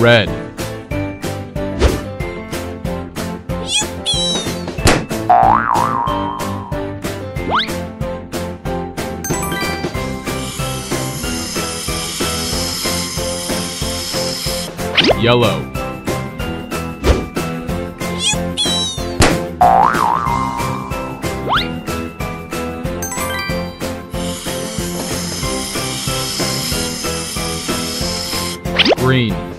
Red. Yellow. Green.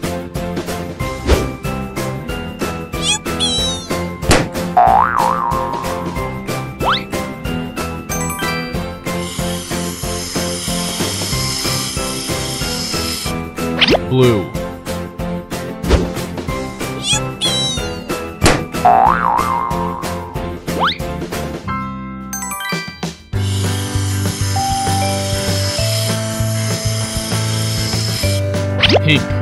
Blue. Pink.